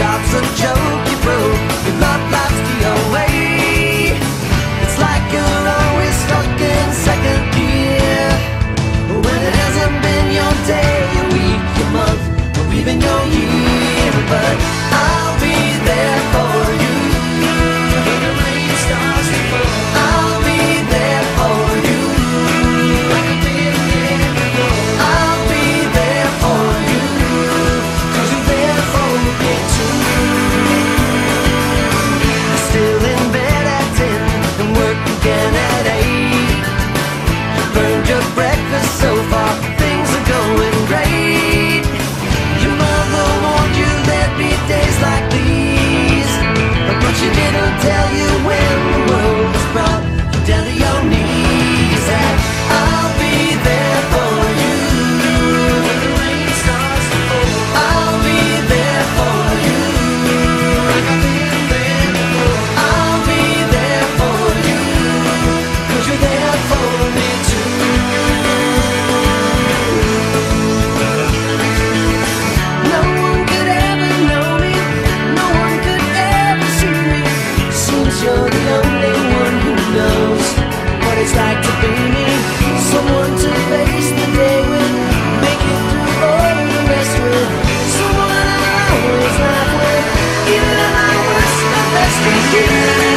Job's a joke, Música